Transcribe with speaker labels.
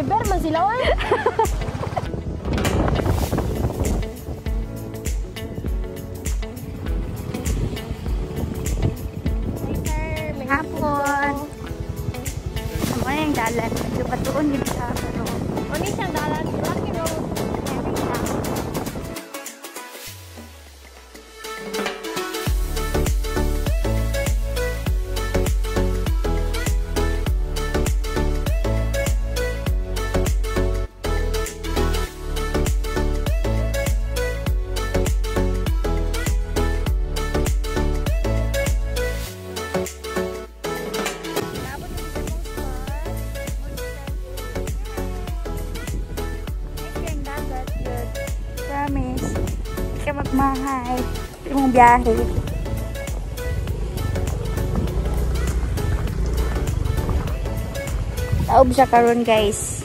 Speaker 1: che bel masilaw. magmahay yung biyahe. Taob siya karon guys.